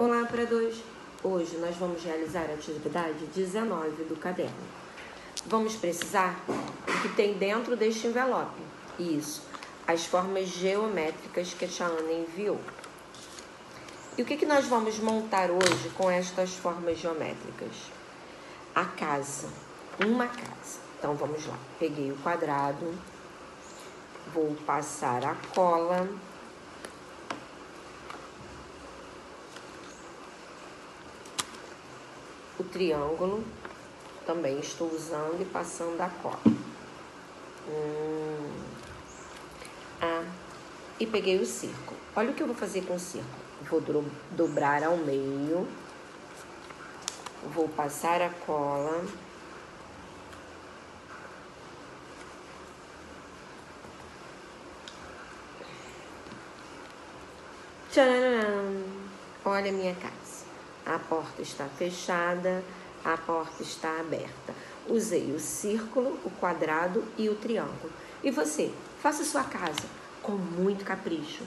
Olá para dois. Hoje nós vamos realizar a atividade 19 do caderno. Vamos precisar do que tem dentro deste envelope. Isso, as formas geométricas que a Tia Ana enviou. E o que, que nós vamos montar hoje com estas formas geométricas? A casa, uma casa. Então vamos lá. Peguei o quadrado, vou passar a cola o triângulo, também estou usando e passando a cola. Hum. Ah, e peguei o círculo. Olha o que eu vou fazer com o círculo. Vou dobrar ao meio, vou passar a cola. Tcharam! Olha a minha casa. A porta está fechada, a porta está aberta. Usei o círculo, o quadrado e o triângulo. E você, faça sua casa com muito capricho.